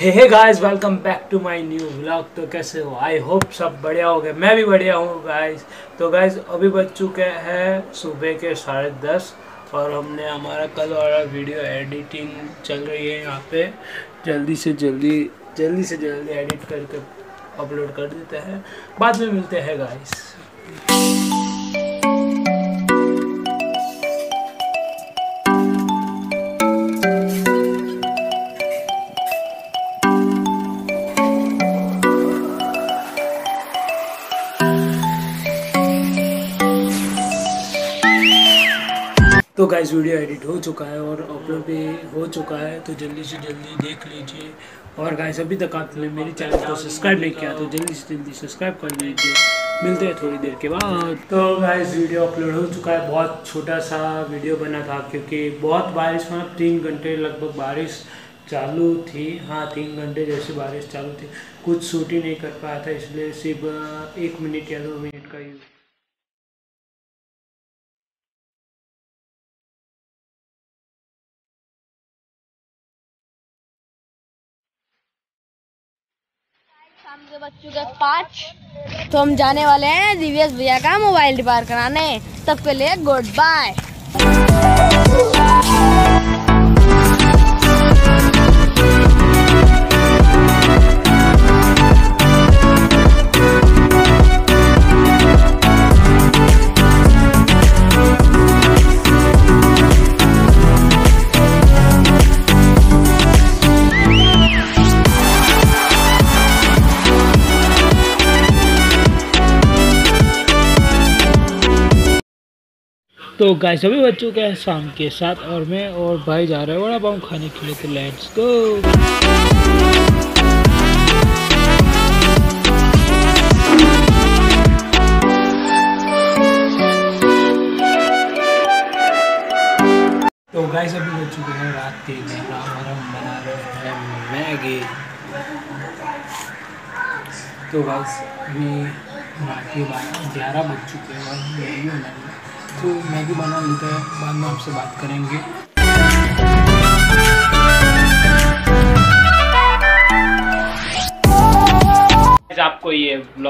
Hey hey guys welcome back to my new vlog तो कैसे हो? आई होप सब बढ़िया हो गए मैं भी बढ़िया हूँ गाइस तो गाइस अभी बज चुके हैं सुबह के साढ़े दस और हमने हमारा कल वाला वीडियो एडिटिंग चल रही है यहाँ पे। जल्दी से जल्दी जल्दी से जल्दी एडिट करके अपलोड कर देते हैं। बाद में मिलते हैं गाइस तो गाइस वीडियो एडिट हो चुका है और अपलोड भी हो चुका है तो जल्दी से जल्दी देख लीजिए। और गाइस अभी तक आपने मेरे चैनल को सब्सक्राइब नहीं किया तो जल्दी से जल्दी सब्सक्राइब कर लीजिए। मिलते हैं थोड़ी देर के बाद। तो गाइस वीडियो अपलोड हो चुका है। बहुत छोटा सा वीडियो बना था, क्योंकि बहुत बारिश में तीन घंटे, लगभग बारिश चालू थी। हाँ तीन घंटे जैसे बारिश चालू थी। कुछ शूट ही नहीं कर पाया था, इसलिए सिर्फ़ एक मिनट या दो मिनट का यूज़ शाम के बज चुके हैं पाँच। तो हम जाने वाले हैं दिव्यस भैया का मोबाइल रिपेयर कराने। तब के लिए गुड बाय तो गाइस अभी बज चुके हैं शाम के साथ और मैं और भाई जा रहे हैं वड़ा पाव खाने के लिए तो लेट्स गो तो गाइस अभी बज चुके हैं रात के ग्यारह बना रहे हैं मैगी। तो गाइस अभी रात के ग्यारह बज चुके हैं और मैगी बना रहे हैं तो मैगी बना लेते हैं बाद में आपसे बात करेंगे। आपको ये